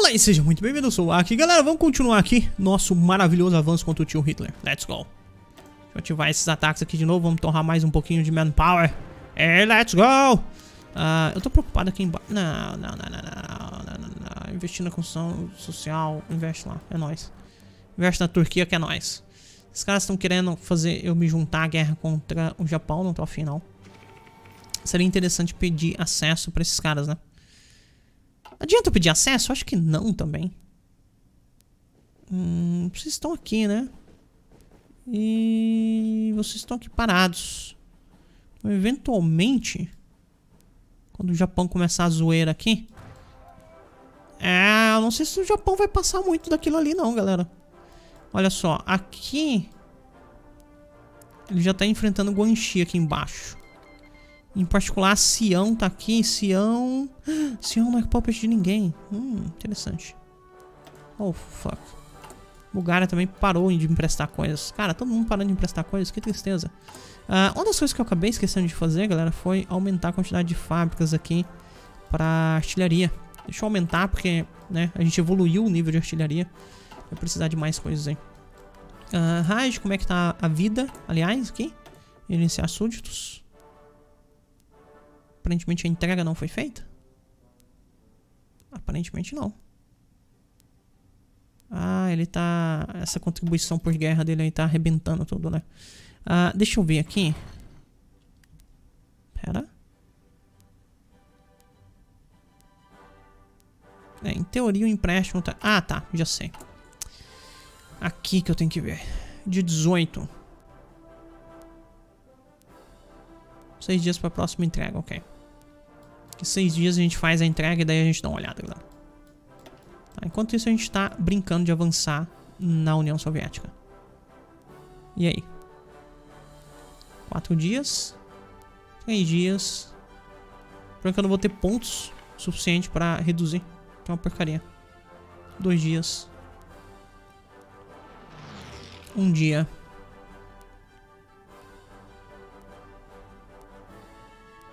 Olá e seja muito bem-vindo, eu sou o Aki. Galera, vamos continuar aqui nosso maravilhoso avanço contra o tio Hitler. Let's go. Deixa eu ativar esses ataques aqui de novo, vamos torrar mais um pouquinho de manpower. É, let's go! Uh, eu tô preocupado aqui embaixo. Não, não, não, não, não, não, não, não. Investir na construção social, investe lá, é nóis. Investe na Turquia que é nóis. Esses caras estão querendo fazer eu me juntar à guerra contra o Japão, não tô afim não. Seria interessante pedir acesso pra esses caras, né? Adianta eu pedir acesso? Acho que não também. Hum, vocês estão aqui, né? E vocês estão aqui parados. Então, eventualmente, quando o Japão começar a zoeira aqui... É, eu não sei se o Japão vai passar muito daquilo ali não, galera. Olha só, aqui... Ele já tá enfrentando Guanxi aqui embaixo. Em particular, Sião tá aqui. Sião... Sião não é puppet de ninguém. Hum, interessante. Oh, fuck. Bulgária também parou de emprestar coisas. Cara, todo mundo parando de emprestar coisas. Que tristeza. Uh, uma das coisas que eu acabei esquecendo de fazer, galera, foi aumentar a quantidade de fábricas aqui pra artilharia. Deixa eu aumentar porque, né, a gente evoluiu o nível de artilharia. Vai precisar de mais coisas aí. Uh, Raj, como é que tá a vida, aliás, aqui? Iniciar súditos. Aparentemente a entrega não foi feita? Aparentemente não. Ah, ele tá... Essa contribuição por guerra dele aí tá arrebentando tudo, né? Ah, deixa eu ver aqui. Pera. É, em teoria o empréstimo tá... Ah, tá. Já sei. Aqui que eu tenho que ver. De 18. Seis dias pra próxima entrega, ok. Seis dias a gente faz a entrega e daí a gente dá uma olhada, galera. Tá, enquanto isso a gente tá brincando de avançar na União Soviética. E aí? Quatro dias. Três dias. Por que eu não vou ter pontos suficiente pra reduzir. Que é uma porcaria. Dois dias. Um dia.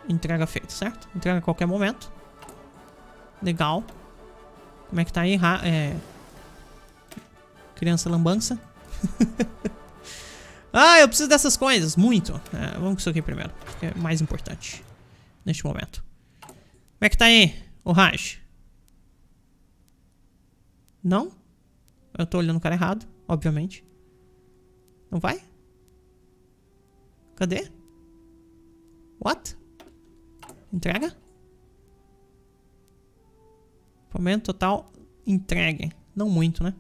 Entrega feita, certo? Entrega a qualquer momento. Legal. Como é que tá aí? É... Criança lambança. ah, eu preciso dessas coisas. Muito. É, vamos com isso aqui primeiro. Que é mais importante. Neste momento. Como é que tá aí, o Raj? Não? Eu tô olhando o cara errado, obviamente. Não vai? Cadê? What? Entrega? Fomento total entregue. Não muito, né?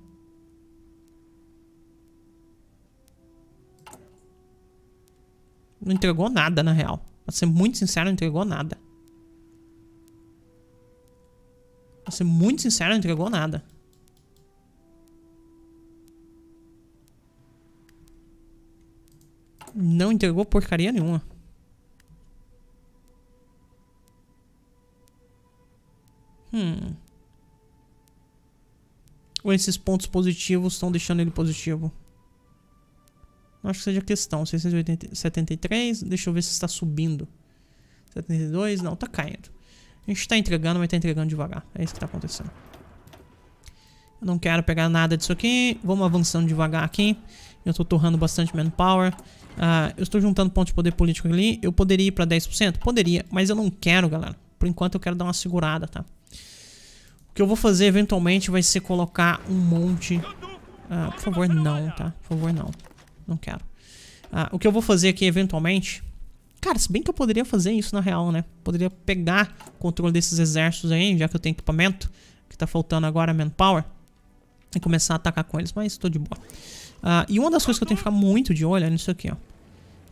Não entregou nada, na real. Pra ser muito sincero, não entregou nada. Pra ser muito sincero, não entregou nada. Não entregou porcaria nenhuma. Ou esses pontos positivos estão deixando ele positivo? Não acho que seja questão. 673. Deixa eu ver se está subindo. 72. Não, tá caindo. A gente está entregando, mas está entregando devagar. É isso que está acontecendo. Eu não quero pegar nada disso aqui. Vamos avançando devagar aqui. Eu estou torrando bastante manpower. Uh, eu estou juntando pontos de poder político ali. Eu poderia ir para 10%? Poderia, mas eu não quero, galera. Por enquanto eu quero dar uma segurada, tá? Que eu vou fazer eventualmente vai ser colocar um monte... Ah, por favor, não, tá? Por favor, não. Não quero. Ah, o que eu vou fazer aqui eventualmente... Cara, se bem que eu poderia fazer isso na real, né? Poderia pegar o controle desses exércitos aí, já que eu tenho equipamento. Que tá faltando agora manpower. E começar a atacar com eles, mas tô de boa. Ah, e uma das coisas que eu tenho que ficar muito de olho é nisso aqui, ó.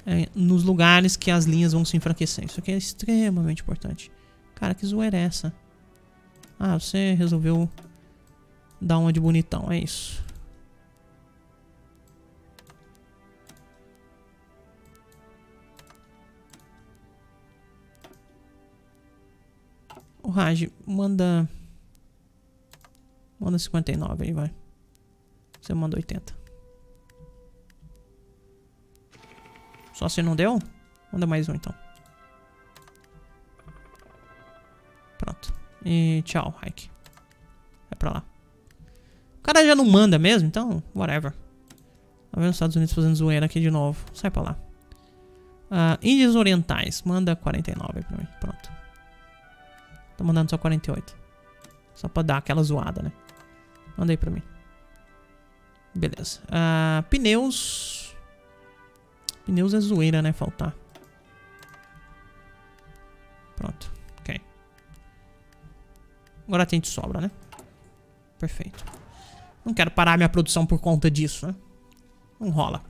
É nos lugares que as linhas vão se enfraquecer. Isso aqui é extremamente importante. Cara, que zoeira é essa? Ah, você resolveu dar uma de bonitão, é isso. O Raj, manda... Manda 59 aí, vai. Você manda 80. Só se não deu? Manda mais um, então. E tchau, Hike. Vai pra lá. O cara já não manda mesmo, então, whatever. Tá vendo os Estados Unidos fazendo zoeira aqui de novo. Sai pra lá. Uh, Índias Orientais. Manda 49 aí pra mim. Pronto. Tô mandando só 48. Só pra dar aquela zoada, né? Manda aí pra mim. Beleza. Uh, pneus. Pneus é zoeira, né? Faltar. Agora tem de sobra, né? Perfeito. Não quero parar minha produção por conta disso, né? Não rola.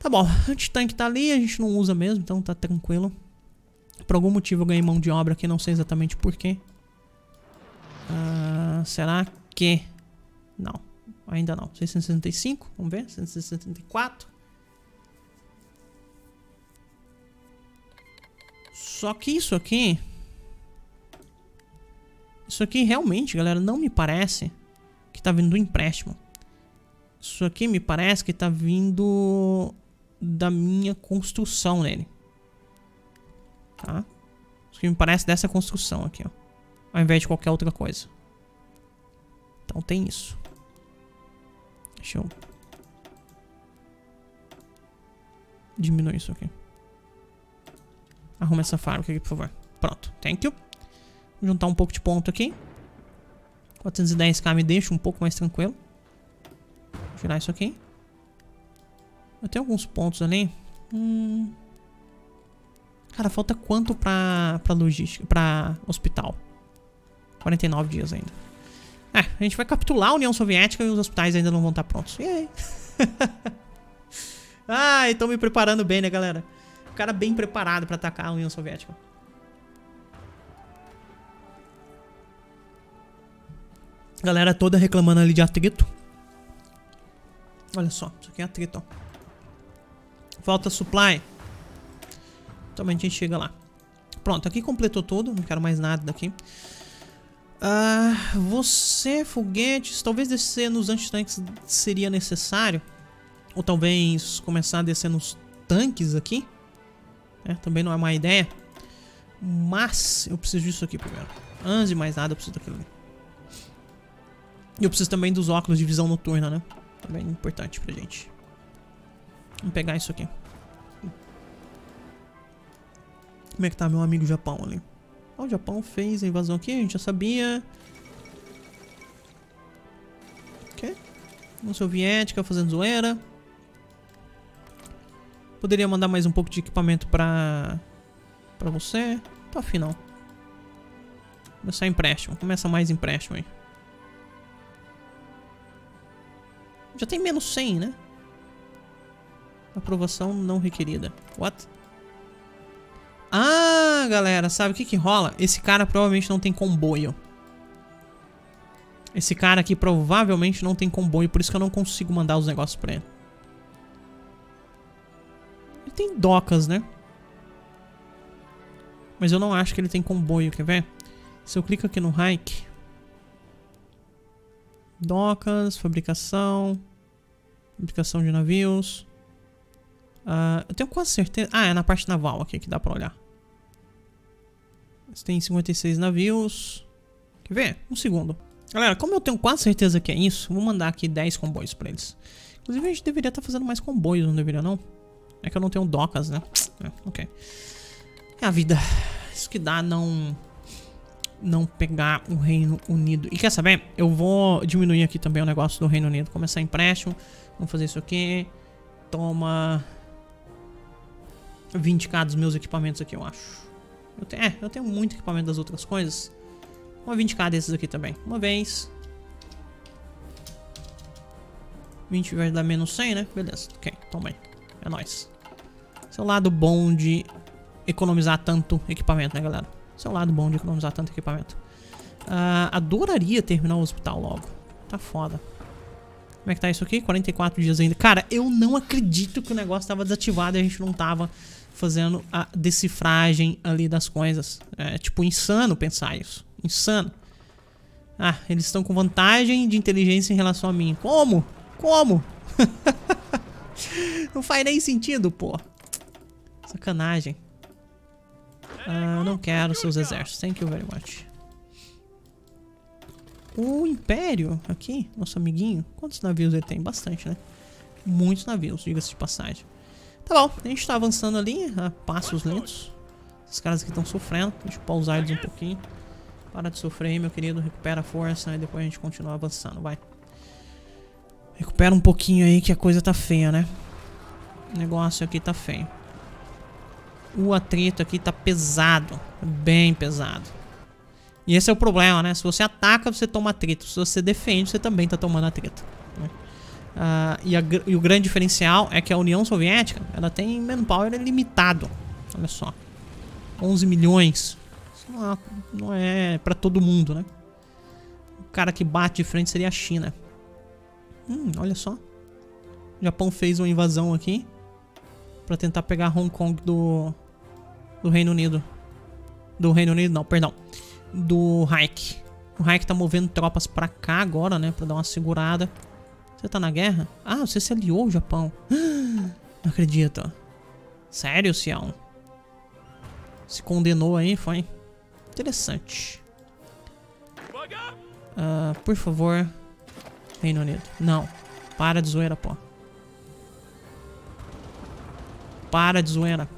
Tá bom, anti-tanque tá ali, a gente não usa mesmo, então tá tranquilo. Por algum motivo eu ganhei mão de obra aqui, não sei exatamente porquê. Uh, será que... Não, ainda não. 665, vamos ver, 674. Só que isso aqui... Isso aqui realmente, galera, não me parece que tá vindo do empréstimo. Isso aqui me parece que tá vindo da minha construção nele. Tá? Isso que me parece dessa construção aqui, ó. Ao invés de qualquer outra coisa. Então tem isso. Deixa eu... Diminuir isso aqui. Arruma essa fábrica aqui, por favor. Pronto. Thank you. Vou juntar um pouco de ponto aqui. 410k me deixa um pouco mais tranquilo. Vou tirar isso aqui. Eu tenho alguns pontos ali. Hum... Cara, falta quanto pra, pra logística, pra hospital? 49 dias ainda. É, a gente vai capitular a União Soviética e os hospitais ainda não vão estar prontos. E aí? Ai, estão me preparando bem, né, galera? O cara bem preparado pra atacar a União Soviética. Galera toda reclamando ali de atrito. Olha só, isso aqui é atrito, ó. Falta supply. Também a gente chega lá. Pronto, aqui completou tudo. Não quero mais nada daqui. Uh, você, foguetes. Talvez descer nos antitanques seria necessário. Ou talvez começar a descer nos tanques aqui. É, também não é uma ideia. Mas eu preciso disso aqui primeiro. Antes de mais nada, eu preciso daquilo ali. E eu preciso também dos óculos de visão noturna, né? Também importante pra gente. Vamos pegar isso aqui. Como é que tá meu amigo Japão ali? o Japão fez a invasão aqui, a gente já sabia. Ok. União Soviética fazendo zoeira. Poderia mandar mais um pouco de equipamento pra... Pra você. Tá final. Começar empréstimo. Começa mais empréstimo aí. Já tem menos 100, né? Aprovação não requerida. What? Ah, galera, sabe o que que rola? Esse cara provavelmente não tem comboio. Esse cara aqui provavelmente não tem comboio, por isso que eu não consigo mandar os negócios pra ele. Ele tem docas, né? Mas eu não acho que ele tem comboio, quer ver? Se eu clico aqui no hike... Docas, fabricação... Fabricação de navios... Uh, eu tenho quase certeza... Ah, é na parte naval aqui que dá pra olhar. Você tem 56 navios. Quer ver? Um segundo. Galera, como eu tenho quase certeza que é isso, vou mandar aqui 10 comboios pra eles. Inclusive, a gente deveria estar tá fazendo mais comboios, não deveria não? É que eu não tenho docas, né? É, ok. É a vida. Isso que dá não... Não pegar o Reino Unido. E quer saber? Eu vou diminuir aqui também o negócio do Reino Unido. Começar empréstimo. Vamos fazer isso aqui. Toma... 20k dos meus equipamentos aqui, eu acho. Eu tenho, é, eu tenho muito equipamento das outras coisas. Uma 20k desses aqui também. Uma vez. 20 vai dar menos 100, né? Beleza. Ok, então bem. É nóis. Esse é o lado bom de economizar tanto equipamento, né, galera? Esse é o lado bom de economizar tanto equipamento. Uh, adoraria terminar o hospital logo. Tá foda. Como é que tá isso aqui? 44 dias ainda. Cara, eu não acredito que o negócio tava desativado e a gente não tava fazendo a decifragem ali das coisas. É tipo insano pensar isso. Insano. Ah, eles estão com vantagem de inteligência em relação a mim. Como? Como? não faz nem sentido, pô. Sacanagem. Ah, não quero seus exércitos. Thank you very much. O Império aqui, nosso amiguinho, quantos navios ele tem? Bastante, né? Muitos navios, diga-se de passagem. Tá bom, a gente tá avançando ali a passos lentos. Esses caras aqui estão sofrendo, deixa eu pausar eles um pouquinho. Para de sofrer aí, meu querido, recupera a força e depois a gente continua avançando, vai. Recupera um pouquinho aí que a coisa tá feia, né? O negócio aqui tá feio. O atrito aqui tá pesado, bem pesado. E esse é o problema, né? Se você ataca, você toma atrito. Se você defende, você também tá tomando atrito. Né? Uh, e, a, e, o grande diferencial é que a União Soviética ela tem manpower limitado. Olha só. 11 milhões. Isso não é, não é pra todo mundo, né? O cara que bate de frente seria a China. Hum, olha só. O Japão fez uma invasão aqui. Pra tentar pegar Hong Kong do, do Reino Unido. Do Reino Unido, não, perdão do Hayek. O Hayek tá movendo tropas pra cá agora, né? Pra dar uma segurada. Você tá na guerra? Ah, você se aliou ao Japão. Não acredito. Sério, Sião? Se condenou aí, foi? Interessante. Uh, por favor. Reino Unido. Não. Para de zoeira, pô. Para de zoeira.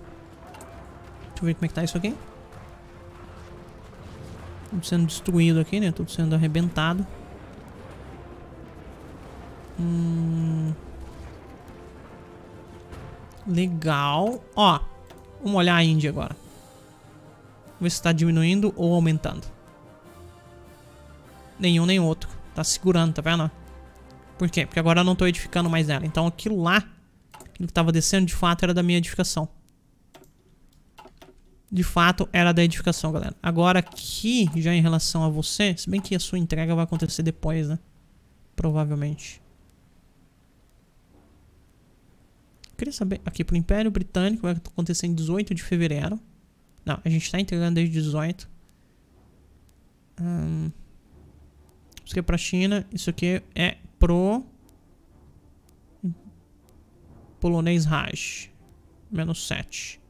Deixa eu ver como é que tá isso aqui. Tudo sendo destruído aqui, né? Tudo sendo arrebentado. Hum... Legal. Ó, vamos olhar a Índia agora. Vamos ver se está diminuindo ou aumentando. Nenhum nem outro. Tá segurando, tá vendo? Por quê? Porque agora eu não tô edificando mais ela. Então aquilo lá, aquilo que tava descendo de fato era da minha edificação de fato era da edificação, galera. Agora aqui, já em relação a você, se bem que a sua entrega vai acontecer depois, né? Provavelmente. Queria saber, aqui pro Império Britânico vai acontecer em 18 de fevereiro. Não, a gente tá entregando desde 18. Hum, isso aqui é pra China, isso aqui é pro polonês Raj. Menos 7.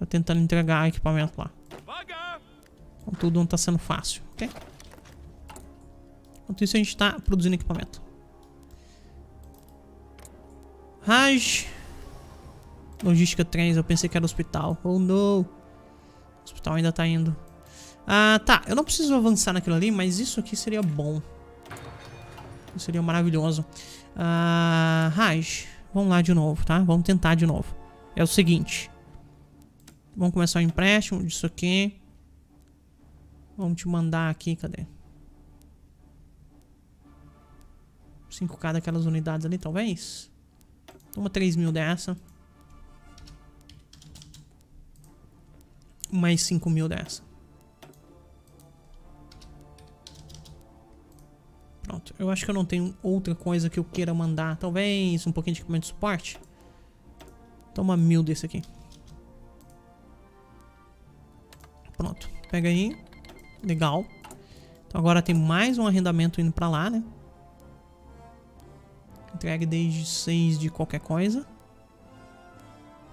Tá tentando entregar equipamento lá. Então tudo não tá sendo fácil, ok? Enquanto isso a gente tá produzindo equipamento. Raj. Logística 3, eu pensei que era hospital. Oh no. O hospital ainda tá indo. Ah, tá. Eu não preciso avançar naquilo ali, mas isso aqui seria bom. Isso seria maravilhoso. Ah, Raj. Vamos lá de novo, tá? Vamos tentar de novo. É o seguinte. Vamos começar o empréstimo disso aqui. Vamos te mandar aqui, cadê? 5k daquelas unidades ali, talvez? Toma 3 mil dessa. Mais 5 mil dessa. Pronto. Eu acho que eu não tenho outra coisa que eu queira mandar. Talvez um pouquinho de equipamento de suporte. Toma mil desse aqui. Pronto. Pega aí. Legal. Então agora tem mais um arrendamento indo pra lá, né? Entregue desde 6 de qualquer coisa.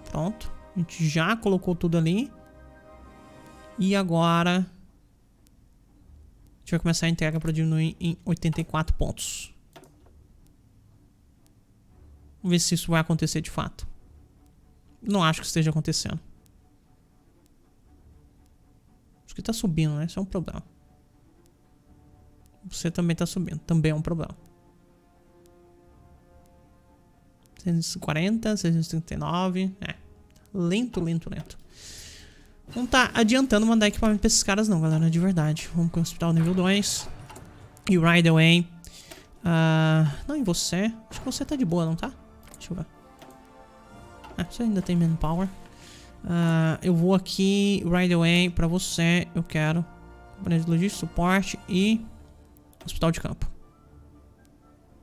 Pronto. A gente já colocou tudo ali. E agora... A gente vai começar a entrega para diminuir em 84 pontos. Vamos ver se isso vai acontecer de fato. Não acho que esteja acontecendo. Que tá subindo, né? Isso é um problema. Você também tá subindo. Também é um problema. 640, 639. É. Lento, lento, lento. Não tá adiantando mandar equipamento pra esses caras não, galera. De verdade. Vamos pro hospital nível 2. E Ride Away. Uh, não, e você? Acho que você tá de boa, não tá? Deixa eu ver. Ah, você ainda tem manpower. Uh, eu vou aqui right away para você. Eu quero componente de logística, suporte e hospital de campo.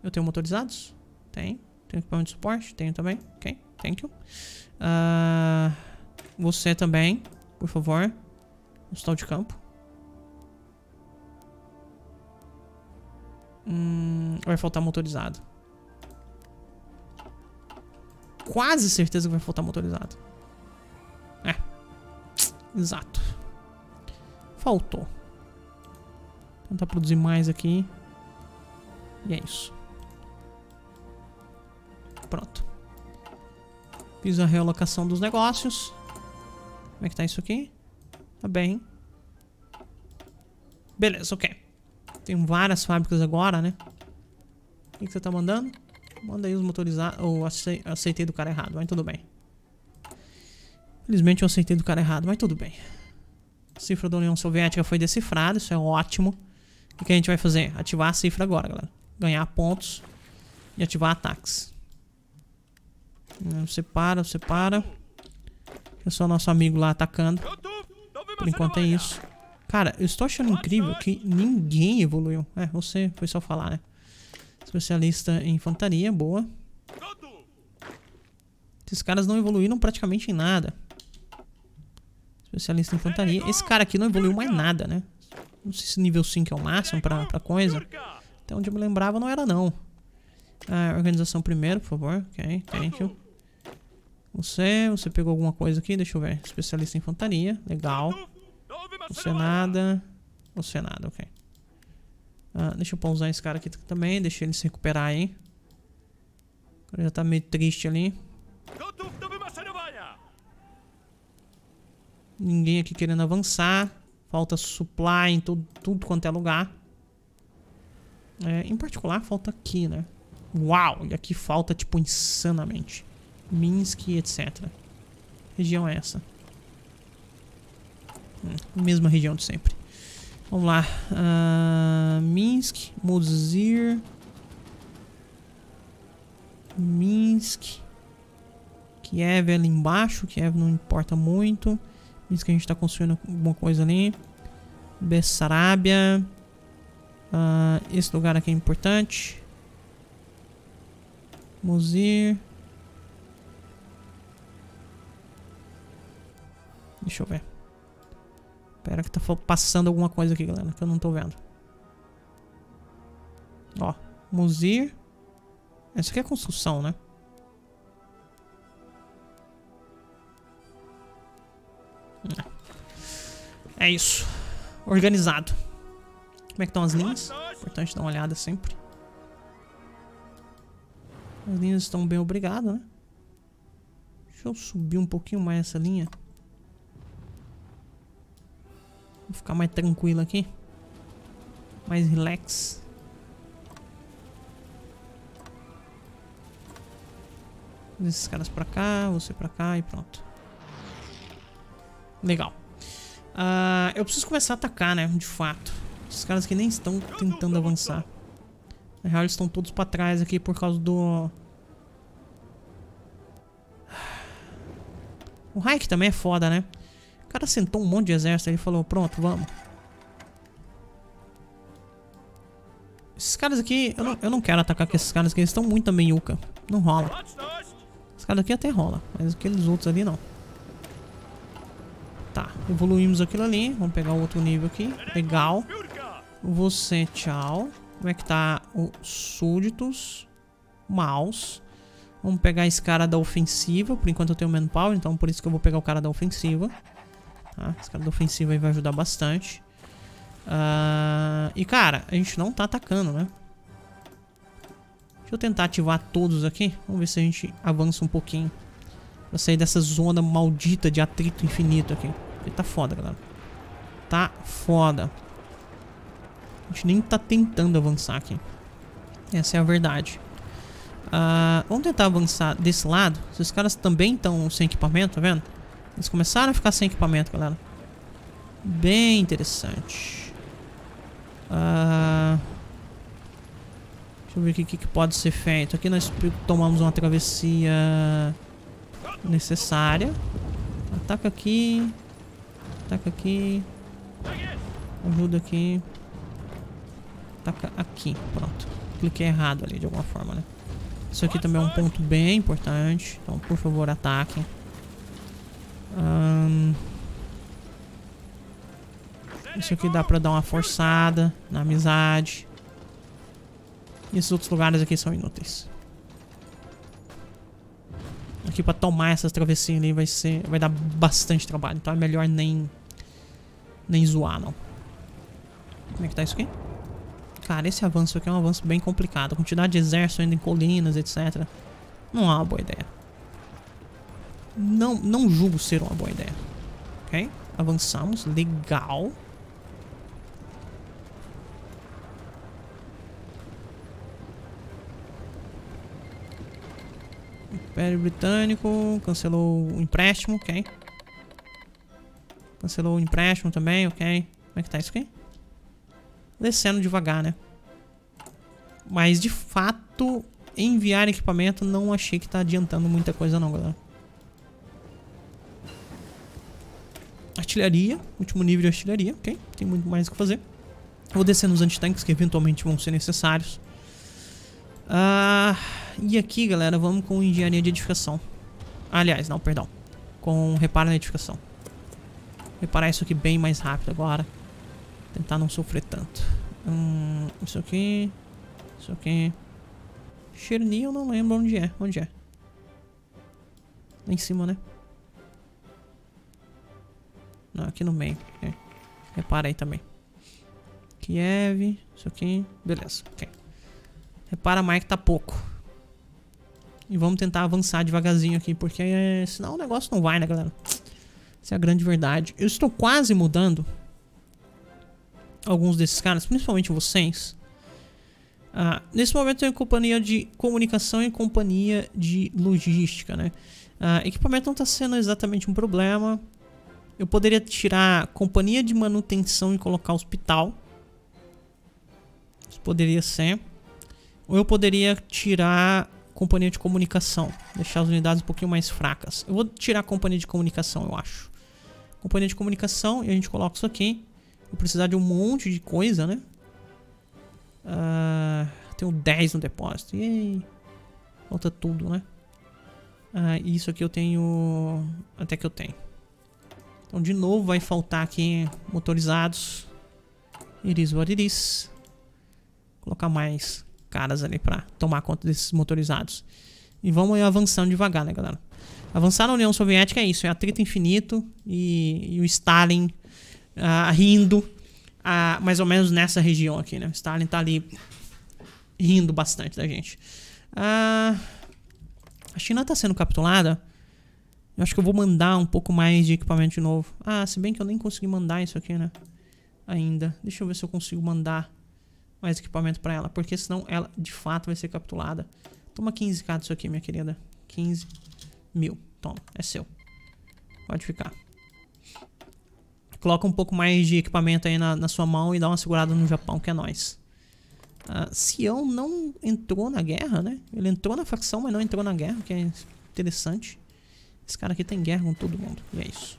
Eu tenho motorizados? Tem. Tenho equipamento de suporte? Tenho também. Ok, thank you. Uh, você também, por favor. Hospital de campo. Hum, vai faltar motorizado. Quase certeza que vai faltar motorizado. Exato. Faltou. Tentar produzir mais aqui. E é isso. Pronto. Fiz a realocação dos negócios. Como é que tá isso aqui? Tá bem. Beleza, ok. Tem várias fábricas agora, né? O que, que você tá mandando? Manda aí os motorizados. Ou oh, aceitei do cara errado, mas tudo bem. Felizmente eu aceitei do cara errado, mas tudo bem. A cifra da União Soviética foi decifrada, isso é ótimo. O que a gente vai fazer? Ativar a cifra agora, galera. Ganhar pontos e ativar ataques. Hum, você para, você para. É só nosso amigo lá atacando. Por enquanto é isso. Cara, eu estou achando incrível que ninguém evoluiu. É, você foi só falar, né? Especialista em infantaria, boa. Esses caras não evoluíram praticamente em nada. Especialista em infantaria. Esse cara aqui não evoluiu mais nada, né? Não sei se nível 5 é o máximo pra, pra coisa. Até onde eu me lembrava não era não. Ah, organização primeiro, por favor. Ok, thank you. Você, você pegou alguma coisa aqui? Deixa eu ver. Especialista em infantaria. Legal. Você nada. Você nada, ok. Ah, deixa eu pausar esse cara aqui também. Deixa ele se recuperar aí. Ele já tá meio triste ali. Ninguém aqui querendo avançar. Falta supply em tudo, tudo quanto é lugar. É, em particular, falta aqui, né? Uau! E aqui falta, tipo, insanamente. Minsk, etc. Região é essa. Hum, mesma região de sempre. Vamos lá. Uh, Minsk, Mozir. Minsk. Kiev é ali embaixo. Kiev não importa muito. Minsk a gente está construindo alguma coisa ali. Bessarabia. Uh, esse lugar aqui é importante. Mozir. Deixa eu ver. Espera que tá passando alguma coisa aqui, galera, que eu não tô vendo. Ó, Muzir. Essa aqui é construção, né? É isso. Organizado. Como é que estão as linhas? Importante dar uma olhada sempre. As linhas estão bem obrigado, né? Deixa eu subir um pouquinho mais essa linha. Vou ficar mais tranquilo aqui. Mais relax. Esses caras pra cá, você pra cá e pronto. Legal. Uh, eu preciso começar a atacar, né? De fato. Esses caras aqui nem estão tentando avançar. Na real, eles estão todos pra trás aqui por causa do... O Hike também é foda, né? cara sentou um monte de exército e falou, pronto, vamos. Esses caras aqui, eu não, eu não quero atacar com esses caras aqui, eles estão muito meiuca. Não rola. Esses caras aqui até rola, mas aqueles outros ali não. Evoluímos aquilo ali. Vamos pegar outro nível aqui. Legal. Você, tchau. Como é que tá o súditos? Mouse. Vamos pegar esse cara da ofensiva. Por enquanto eu tenho manpower, então por isso que eu vou pegar o cara da ofensiva. Tá? Esse cara da ofensiva aí vai ajudar bastante. Uh, e cara, a gente não tá atacando, né? Deixa eu tentar ativar todos aqui. Vamos ver se a gente avança um pouquinho. Pra sair dessa zona maldita de atrito infinito aqui. Tá foda, galera. Tá foda. A gente nem tá tentando avançar aqui. Essa é a verdade. Uh, vamos tentar avançar desse lado. Esses caras também estão sem equipamento, tá vendo? Eles começaram a ficar sem equipamento, galera. Bem interessante. Uh... Deixa eu ver o que, que pode ser feito. Aqui nós tomamos uma travessia necessária. Ataca aqui. Ataca aqui. Ajuda aqui. Ataca aqui. Pronto. Cliquei errado ali de alguma forma, né? Isso aqui também é um ponto bem importante. Então, por favor, ataquem. isso aqui dá pra dar uma forçada na amizade. E esses outros lugares aqui são inúteis. Aqui pra tomar essas travessias ali vai ser... Vai dar bastante trabalho. Então é melhor nem... Nem zoar, não. Como é que tá isso aqui? Cara, esse avanço aqui é um avanço bem complicado. A quantidade de exército ainda em colinas, etc. Não é uma boa ideia. Não, não julgo ser uma boa ideia. Ok? Avançamos. Legal. Império Britânico cancelou o empréstimo, ok. Cancelou o empréstimo também, ok. Como é que tá isso aqui? Descendo devagar, né? Mas de fato, enviar equipamento não achei que tá adiantando muita coisa não, galera. Artilharia, último nível de artilharia, ok. Tem muito mais o que fazer. Vou descer nos antitanques que eventualmente vão ser necessários. Ah, e aqui, galera, vamos com engenharia de edificação. Aliás, não, perdão. Com reparo na edificação. Reparar isso aqui bem mais rápido agora. Tentar não sofrer tanto. Hum, isso aqui. Isso aqui. Cherny eu não lembro onde é. Onde é? Lá em cima, né? Não, aqui no meio. É. Repara aí também. Kiev. Isso aqui. Beleza. Ok. Repara que tá pouco. E vamos tentar avançar devagarzinho aqui, porque é, senão o negócio não vai, né, galera? Essa é a grande verdade. Eu estou quase mudando alguns desses caras, principalmente vocês. Ah, nesse momento eu tenho companhia de comunicação e companhia de logística, né? Ah, equipamento não está sendo exatamente um problema. Eu poderia tirar companhia de manutenção e colocar hospital. Isso poderia ser. Ou eu poderia tirar companhia de comunicação. Deixar as unidades um pouquinho mais fracas. Eu vou tirar a companhia de comunicação, eu acho. Companhia de comunicação e a gente coloca isso aqui. Vou precisar de um monte de coisa, né? Uh, tenho 10 no depósito. Yay. Falta tudo, né? Uh, isso aqui eu tenho... Até que eu tenho. Então, de novo, vai faltar aqui motorizados. Iris what it is. Colocar mais caras ali pra tomar conta desses motorizados. E vamos avançando devagar, né, galera? Avançar na União Soviética é isso, é atrito infinito e, e o Stalin uh, rindo, uh, mais ou menos nessa região aqui, né? O Stalin tá ali rindo bastante da gente. Uh, a China tá sendo capturada. Eu acho que eu vou mandar um pouco mais de equipamento de novo. Ah, se bem que eu nem consegui mandar isso aqui, né? Ainda. Deixa eu ver se eu consigo mandar mais equipamento para ela, porque senão ela de fato vai ser capturada. Toma 15k disso aqui, minha querida. 15 mil. Toma, é seu. Pode ficar. Coloca um pouco mais de equipamento aí na, na sua mão e dá uma segurada no Japão, que é nós. Uh, Sião não entrou na guerra, né? Ele entrou na facção, mas não entrou na guerra, que é interessante. Esse cara aqui tem guerra com todo mundo. E é isso.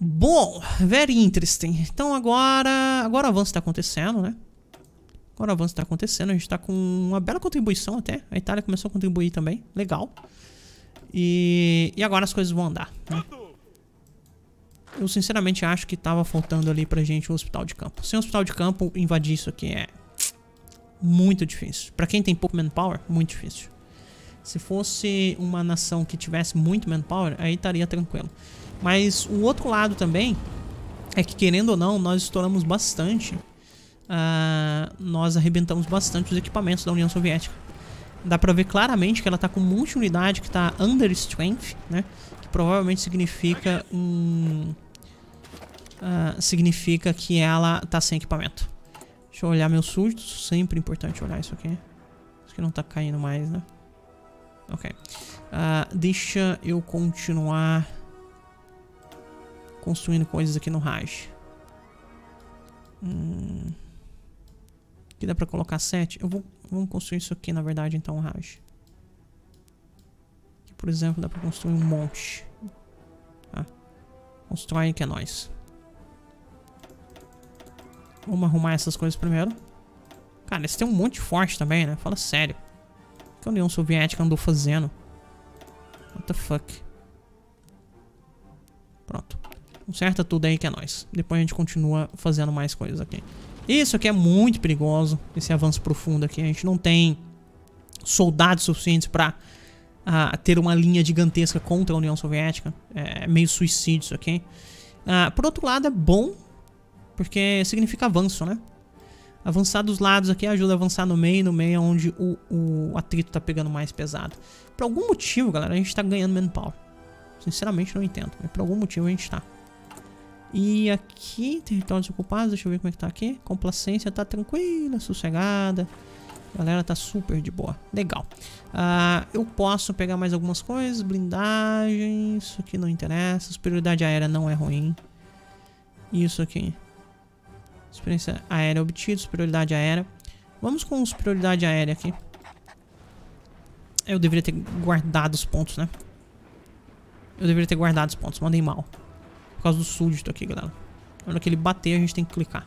Bom, very interesting. Então agora, agora o avanço está acontecendo, né? Agora o avanço está acontecendo, a gente está com uma bela contribuição até. A Itália começou a contribuir também, legal. E, e agora as coisas vão andar, né? Eu sinceramente acho que estava faltando ali pra gente um hospital de campo. Sem um hospital de campo, invadir isso aqui é muito difícil. Pra quem tem pouco manpower, muito difícil. Se fosse uma nação que tivesse muito manpower, aí estaria tranquilo. Mas o outro lado também é que, querendo ou não, nós estouramos bastante uh, nós arrebentamos bastante os equipamentos da União Soviética. Dá pra ver claramente que ela tá com de unidade que tá under strength, né? Que provavelmente significa um... Uh, significa que ela tá sem equipamento. Deixa eu olhar meus súditos. Sempre importante olhar isso aqui. Isso aqui não tá caindo mais, né? Ok. Uh, deixa eu continuar construindo coisas aqui no Raj. Hum... Aqui dá pra colocar 7. Eu vou vamos construir isso aqui, na verdade, então, Raj. Aqui, por exemplo, dá pra construir um monte. Tá? Constrói que é nóis. Vamos arrumar essas coisas primeiro. Cara, esse tem um monte forte também, né? Fala sério. O que a União Soviética andou fazendo? What the fuck? Pronto. Conserta tudo aí que é nóis. Depois a gente continua fazendo mais coisas aqui. Isso aqui é muito perigoso, esse avanço profundo aqui. A gente não tem soldados suficientes para uh, ter uma linha gigantesca contra a União Soviética. É meio suicídio isso aqui. Uh, por outro lado, é bom Porque significa avanço, né? Avançar dos lados aqui ajuda a avançar no meio, no meio é onde o, o atrito tá pegando mais pesado. Por algum motivo, galera, a gente tá ganhando manpower. Sinceramente não entendo, mas por algum motivo a gente tá. E aqui, territórios ocupados, deixa eu ver como é que tá aqui. Complacência tá tranquila, sossegada. Galera tá super de boa. Legal. Uh, eu posso pegar mais algumas coisas. Blindagem. Isso aqui não interessa. Superioridade aérea não é ruim. Isso aqui. Experiência aérea obtida. Superioridade aérea. Vamos com superioridade aérea aqui. Eu deveria ter guardado os pontos, né? Eu deveria ter guardado os pontos. Mandei mal. Por causa do súdito aqui, galera. Na hora que ele bater, a gente tem que clicar.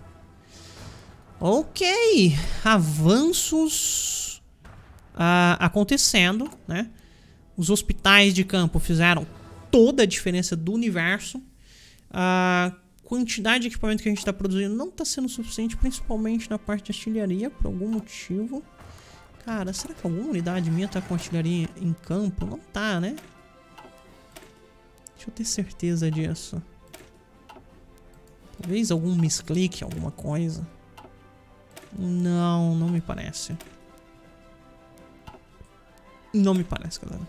Ok. Avanços uh, acontecendo, né? Os hospitais de campo fizeram toda a diferença do universo. A quantidade de equipamento que a gente está produzindo não está sendo suficiente, principalmente na parte de artilharia, por algum motivo. Cara, será que alguma unidade minha tá com artilharia em campo? Não tá, né? Deixa eu ter certeza disso. Talvez algum misclick, alguma coisa. Não, não me parece. Não me parece, galera.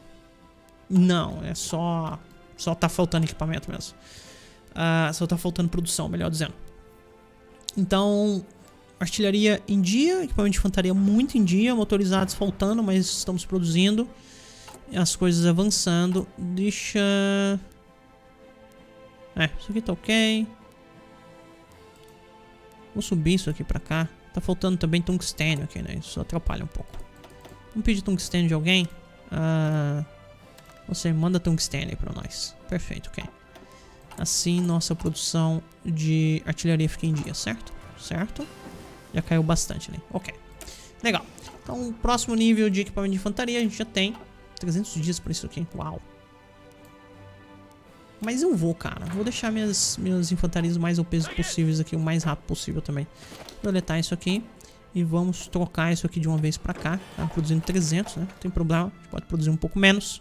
Não, é só... Só tá faltando equipamento mesmo. Uh, só tá faltando produção, melhor dizendo. Então, artilharia em dia, equipamento de infantaria muito em dia, motorizados faltando, mas estamos produzindo. As coisas avançando. Deixa... É, isso aqui tá ok. Vou subir isso aqui pra cá. Tá faltando também tungstênio aqui, né? Isso atrapalha um pouco. Vamos pedir tungstênio de alguém? Uh, você manda tungstênio pra nós. Perfeito, ok. Assim nossa produção de artilharia fica em dia, certo? Certo? Já caiu bastante ali. Ok. Legal. Então, próximo nível de equipamento de infantaria a gente já tem. 300 dias para isso aqui. Uau. Mas eu vou, cara. Vou deixar minhas, minhas infantarias mais OPs possíveis aqui, o mais rápido possível também. Vou deletar isso aqui. E vamos trocar isso aqui de uma vez pra cá. Tá produzindo 300, né? Não tem problema. A gente pode produzir um pouco menos.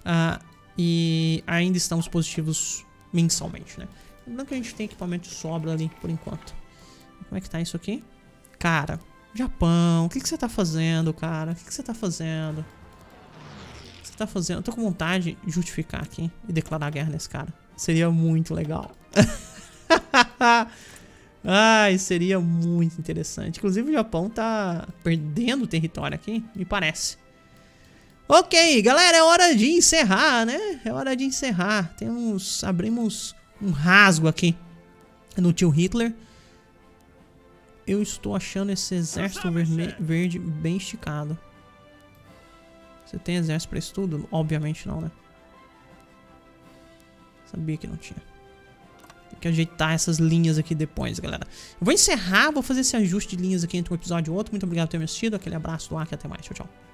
Uh, e ainda estamos positivos mensalmente, né? Lembrando que a gente tem equipamento de sobra ali, por enquanto. Como é que tá isso aqui? Cara, Japão, o que, que você tá fazendo, cara? O que, que você tá fazendo? Você tá fazendo? Eu tô com vontade de justificar aqui e declarar guerra nesse cara. Seria muito legal. Ai, seria muito interessante. Inclusive o Japão tá perdendo território aqui, me parece. Ok, galera, é hora de encerrar, né? É hora de encerrar. Temos, abrimos um rasgo aqui no tio Hitler. Eu estou achando esse exército verde bem esticado. Você tem exército pra isso tudo? Obviamente não, né? Sabia que não tinha. Tem que ajeitar essas linhas aqui depois, galera. Eu vou encerrar, vou fazer esse ajuste de linhas aqui entre um episódio e outro. Muito obrigado por ter me assistido. Aquele abraço do ar e até mais. Tchau, tchau.